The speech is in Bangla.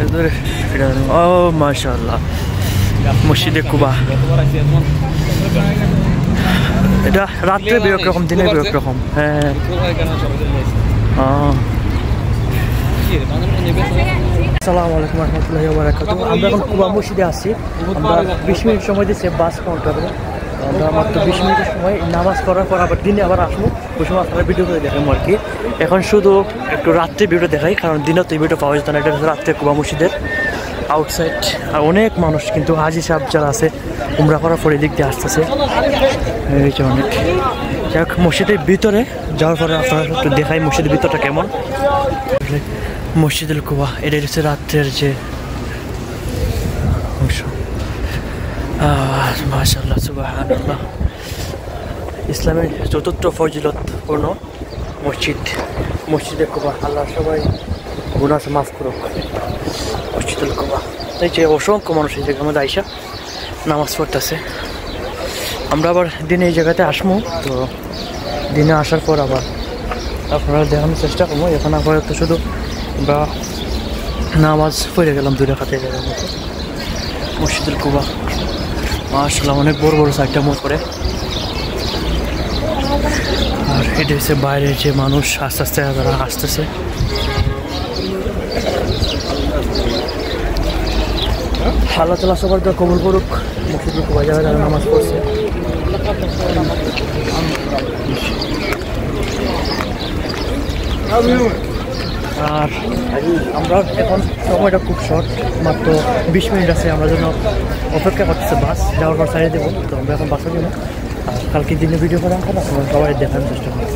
ও মাশাল্লাহ মসজিদে কুবা এটা রাত্রে বিরক রকম দিনে বিরক রকম হ্যাঁ আসসালামু আলাইকুম রহমতুল্লাহি আমরা এখন কুবা মসজিদে আছি আমরা বিশ মিনিট সময় দিচ্ছে বাস কাউন্টারে আমরা মাত্র বিশ মিনিটের সময় নামাজ করার পর আবার দিনে আবার আসব। ওই সময় আপনারা ভিডিও করে দেখাবো আর কি। এখন শুধু একটু রাত্রে ভিডিও দেখাই, কারণ দিনে তো এই ভিডিও পাওয়া যেত না। এটা রাত্রে কুবা মসজিদের আউটসাইড আর অনেক মানুষ কিন্তু হাজি সাহেব যারা আছে, উমরা করার পরে দিক দিয়ে আসতেছে। অনেক। যাক, মসজিদের ভিতরে যাওয়ার পরে আপনারা একটু দেখাই মসজিদের ভিতরটা কেমন। মসজিদুল কুবা এটা হচ্ছে রাত্রের যে মাশাল্লাহ সুবাহান্লাহ ইসলামের চতুর্থ ফজিলতপূর্ণ মসজিদ, মসজিদে কুবা, আল্লাহ সবাই গুনাস মাফ করুক। মসজিদুল কুবা। এই যে অসংখ্য মানুষ এই জায়গার মধ্যে আইসা নামাজ পড়তেছে। আমরা আবার দিনে এই জায়গাতে আসব তো দিনে আসার পর আবার আপনারা দেখানোর চেষ্টা করব। এখন আপাতত শুধু আমরা নামাজ পড়ে গেলাম দুই রাখাতে জায়গার মতো মসজিদুল কুবা। মাশাল্লাহ অনেক বড় বড় সাইডটা মোট করে। আর এটা হচ্ছে বাইরের যে মানুষ, আস্তে আস্তে তারা আসতেছে। আল্লাহ তালা সবার তো কবুল করুক মসজিদুল কুবা তারা নামাজ পড়ছে। আর আমরা এখন সময়টা খুব শর্ট মাত্র বিশ মিনিট আছে, আমরা যেন অপেক্ষা করতেছে বাস যাওয়ার পর সাইডে দেবো, তো আমরা এখন বাসে যাব। আর কালকে দিনে ভিডিও করা হবে সবাই দেখানোর চেষ্টা করব